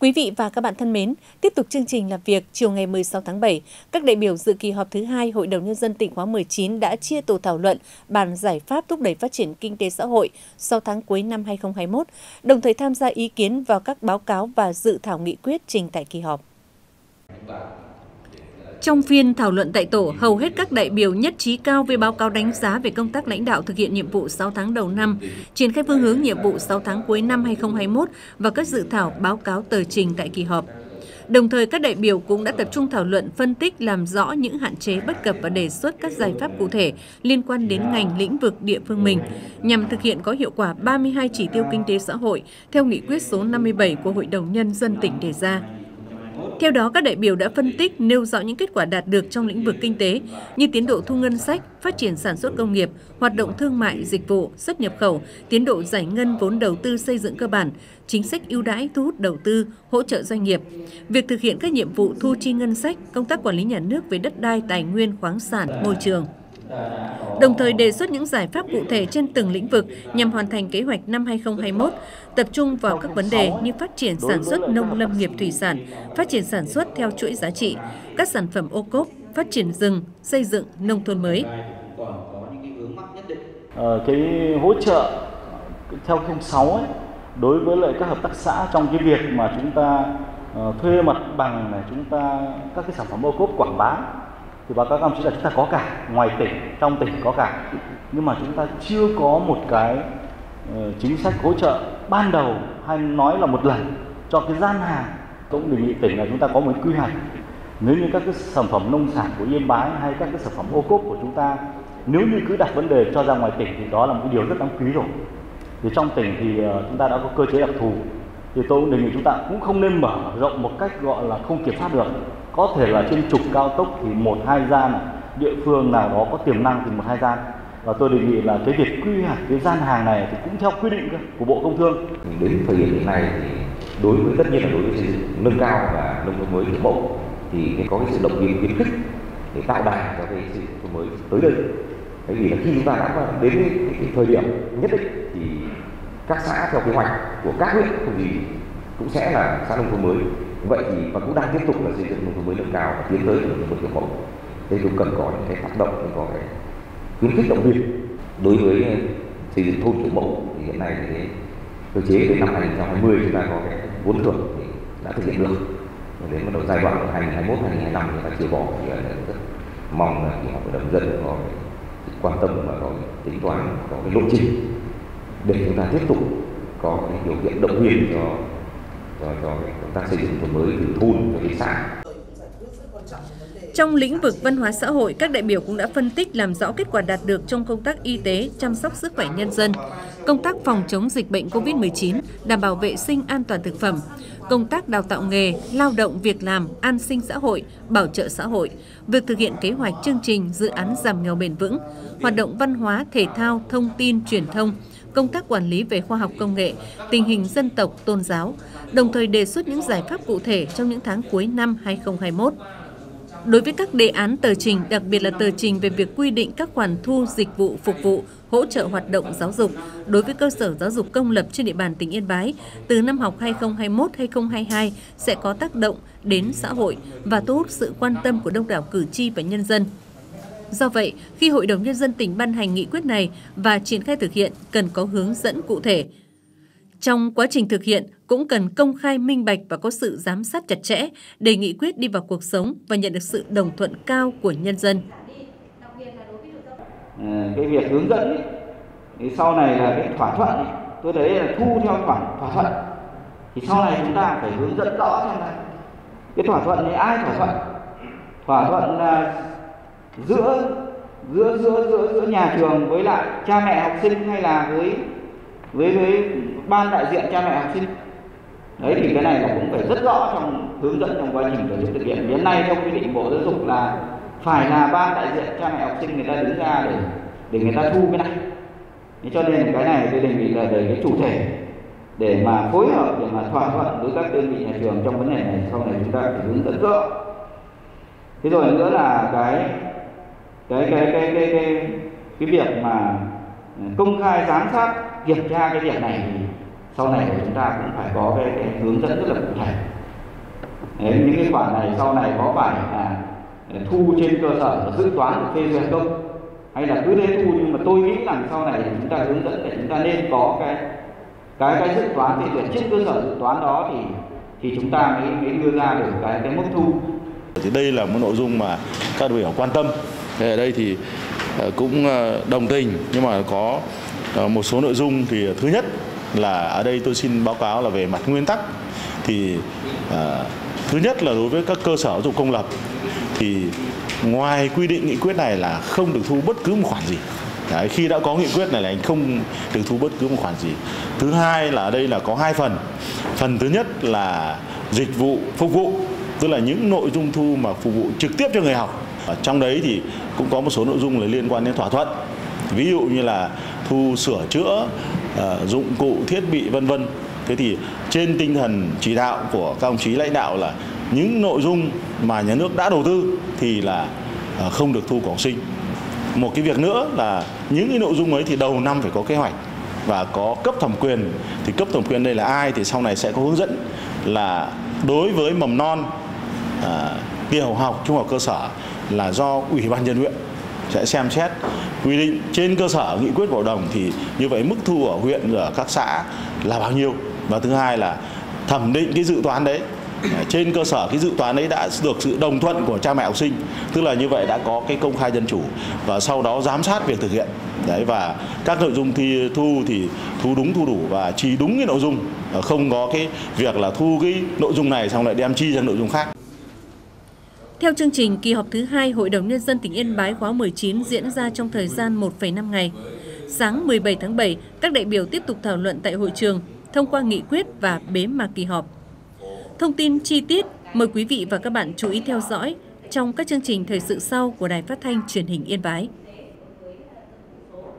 Quý vị và các bạn thân mến, tiếp tục chương trình làm việc chiều ngày 16 tháng 7, các đại biểu dự kỳ họp thứ hai Hội đồng Nhân dân tỉnh khóa 19 đã chia tổ thảo luận bàn giải pháp thúc đẩy phát triển kinh tế xã hội sau tháng cuối năm 2021, đồng thời tham gia ý kiến vào các báo cáo và dự thảo nghị quyết trình tại kỳ họp. Trong phiên thảo luận tại tổ, hầu hết các đại biểu nhất trí cao về báo cáo đánh giá về công tác lãnh đạo thực hiện nhiệm vụ 6 tháng đầu năm, triển khai phương hướng nhiệm vụ 6 tháng cuối năm 2021 và các dự thảo báo cáo tờ trình tại kỳ họp. Đồng thời, các đại biểu cũng đã tập trung thảo luận, phân tích, làm rõ những hạn chế bất cập và đề xuất các giải pháp cụ thể liên quan đến ngành lĩnh vực địa phương mình, nhằm thực hiện có hiệu quả 32 chỉ tiêu kinh tế xã hội theo nghị quyết số 57 của Hội đồng Nhân dân tỉnh đề ra. Theo đó, các đại biểu đã phân tích nêu rõ những kết quả đạt được trong lĩnh vực kinh tế như tiến độ thu ngân sách, phát triển sản xuất công nghiệp, hoạt động thương mại, dịch vụ, xuất nhập khẩu, tiến độ giải ngân vốn đầu tư xây dựng cơ bản, chính sách ưu đãi thu hút đầu tư, hỗ trợ doanh nghiệp, việc thực hiện các nhiệm vụ thu chi ngân sách, công tác quản lý nhà nước về đất đai, tài nguyên, khoáng sản, môi trường đồng thời đề xuất những giải pháp cụ thể trên từng lĩnh vực nhằm hoàn thành kế hoạch năm 2021, tập trung vào các vấn đề như phát triển sản xuất nông lâm nghiệp thủy sản, phát triển sản xuất theo chuỗi giá trị, các sản phẩm ô cốp, phát triển rừng, xây dựng nông thôn mới. Ờ, cái hỗ trợ theo 06 ấy, đối với lại các hợp tác xã trong cái việc mà chúng ta uh, thuê mặt bằng này chúng ta các cái sản phẩm ô cốp quảng bá thì báo cáo các ông chí là chúng ta có cả ngoài tỉnh trong tỉnh có cả. Nhưng mà chúng ta chưa có một cái uh, chính sách hỗ trợ ban đầu hay nói là một lần cho cái gian hàng. Cũng đề nghị tỉnh là chúng ta có một quy hoạch. Nếu như các cái sản phẩm nông sản của yên bái hay các cái sản phẩm ô cốp của chúng ta nếu như cứ đặt vấn đề cho ra ngoài tỉnh thì đó là một cái điều rất đáng quý rồi. Thì trong tỉnh thì uh, chúng ta đã có cơ chế đặc thù thì tôi cũng đề nghị chúng ta cũng không nên mở rộng một cách gọi là không kiểm soát được. Có thể là trên trục cao tốc thì một hai gian địa phương nào đó có tiềm năng thì một hai gian. Và tôi đề nghị là cái việc quy hoạch cái gian hàng này thì cũng theo quy định của bộ công thương. Đến thời điểm hiện nay thì đối với tất nhiên là đối với xây dựng nâng cao và nông thôn mới kiểu mẫu thì có cái sự động viên khuyến khích để tạo đà cho cái sự nông thôn mới tới đây. Bởi vì là khi chúng ta đã đến cái, cái thời điểm nhất định các xã theo kế hoạch của các huyện không gì cũng sẽ là xã nông thôn mới. Vậy thì và cũng đang tiếp tục là xây dựng nông thôn mới nâng cao và tiến tới nông thôn kiểu mẫu. Đây cũng cần có những cái tác động, cần có cái khuyến khích động viên đối với xây dựng thôn kiểu mẫu. Thì hiện nay thì cái cơ chế đến năm 2020 chúng ta có cái vốn thưởng thì đã thực hiện được. Đến bắt đầu giai đoạn 2021 2025 chúng ta chưa bỏ thì là rất mong là kỳ họp hội đồng dân có quan tâm và có tính toán, có cái lộ trình để chúng ta tiếp tục có cái điều kiện động viên cho cho, cho công tác xây dựng nông mới từ thôn cho đến xã. Trong lĩnh vực văn hóa xã hội, các đại biểu cũng đã phân tích làm rõ kết quả đạt được trong công tác y tế, chăm sóc sức khỏe nhân dân, công tác phòng chống dịch bệnh COVID-19, đảm bảo vệ sinh an toàn thực phẩm, công tác đào tạo nghề, lao động việc làm, an sinh xã hội, bảo trợ xã hội, việc thực hiện kế hoạch chương trình dự án giảm nghèo bền vững, hoạt động văn hóa, thể thao, thông tin, truyền thông, công tác quản lý về khoa học công nghệ, tình hình dân tộc, tôn giáo, đồng thời đề xuất những giải pháp cụ thể trong những tháng cuối năm 2021. Đối với các đề án tờ trình, đặc biệt là tờ trình về việc quy định các khoản thu dịch vụ phục vụ, hỗ trợ hoạt động giáo dục đối với cơ sở giáo dục công lập trên địa bàn tỉnh Yên Bái từ năm học 2021-2022 sẽ có tác động đến xã hội và thu hút sự quan tâm của đông đảo cử tri và nhân dân. Do vậy, khi Hội đồng Nhân dân tỉnh ban hành nghị quyết này và triển khai thực hiện cần có hướng dẫn cụ thể. Trong quá trình thực hiện cũng cần công khai minh bạch và có sự giám sát chặt chẽ để nghị quyết đi vào cuộc sống và nhận được sự đồng thuận cao của nhân dân. À, cái việc hướng dẫn ấy, thì sau này là cái thỏa thuận ấy, tôi thấy là thu theo khoản thỏa thuận thì sau này chúng ta phải hướng dẫn rõ xem là cái thỏa thuận thì ai thỏa thuận thỏa thuận là giữa giữa giữa giữa giữa nhà trường với lại cha mẹ học sinh hay là với với với ban đại diện cha mẹ học sinh. Đấy, thì cái này là cũng phải rất rõ trong hướng dẫn trong quá trình tổ chức thực hiện. Đến nay theo quy định bộ giáo dục là phải là ban đại diện cha mẹ học sinh người ta đứng ra để để người ta thu cái này. Thế cho nên cái này tôi đề nghị là để cái chủ thể để mà phối hợp, để mà thỏa thuận với các đơn vị nhà trường trong vấn đề này, sau này chúng ta phải hướng dẫn rõ. Thế rồi nữa là cái cái cái cái cái cái cái việc mà ờ, công khai giám sát kiểm tra cái việc này thì sau này của chúng ta cũng phải có cái, cái hướng dẫn rất là cụ thể. Đấy, những cái khoản này sau này có phải là ờ, thu trên cơ sở dự toán của phê duyệt không? Hay là cứ thế thu nhưng mà tôi nghĩ rằng sau này chúng ta hướng dẫn để chúng ta nên có cái cái cái dự toán phê duyệt trên cơ sở dự toán đó thì thì chúng ta mới mới đưa ra được cái cái mức thu. Thì đây là một nội dung mà các đại biểu quan tâm ở đây thì ờ, cũng ờ, đồng tình nhưng mà có ờ, một số nội dung thì thứ nhất là ở đây tôi xin báo cáo là về mặt nguyên tắc. Thì thứ nhất là đối với các cơ sở giáo dục công lập thì ngoài quy định nghị quyết này là không được thu bất cứ một khoản gì. Đấy, khi đã có nghị quyết này là anh không được thu bất cứ một khoản gì. Thứ hai là ở đây là có hai phần. Phần thứ nhất là dịch vụ phục vụ tức là những nội dung thu mà phục vụ trực tiếp cho người học. Ở trong đấy thì cũng có một số nội dung là liên quan đến thỏa thuận. Ví dụ như là thu sửa chữa uh, dụng cụ thiết bị vân vân. Thế thì trên tinh thần chỉ đạo của các đồng chí lãnh đạo là những nội dung mà nhà nước đã đầu tư thì là uh, không được thu của học sinh. Một cái việc nữa là những cái nội dung ấy thì đầu năm phải có kế hoạch và có cấp thẩm quyền. Thì cấp thẩm quyền đây là ai thì sau này sẽ có hướng dẫn là đối với mầm non Ờ, tiểu học, trung học cơ sở là do ủy ban nhân huyện sẽ xem xét quy định. Trên cơ sở nghị quyết hội đồng thì như vậy mức thu ở huyện ở các xã là bao nhiêu? Và thứ hai là thẩm định cái dự toán đấy. Ờ, trên cơ sở cái dự toán ấy đã được sự đồng thuận của cha mẹ học sinh, tức là như vậy đã có cái công khai dân chủ và sau đó giám sát việc thực hiện. Đấy, và các nội dung thi thu thì thu đúng, thu đủ và chi đúng cái nội dung ờ, không có cái việc là thu cái nội dung này xong lại đem chi sang nội dung khác theo chương trình, kỳ họp thứ hai Hội đồng Nhân dân tỉnh Yên Bái khóa 19 diễn ra trong thời gian 1,5 ngày. Sáng 17 tháng 7, các đại biểu tiếp tục thảo luận tại hội trường, thông qua nghị quyết và bế mạc kỳ họp. Thông tin chi tiết, mời quý vị và các bạn chú ý theo dõi trong các chương trình thời sự sau của Đài Phát thanh Truyền hình Yên Bái.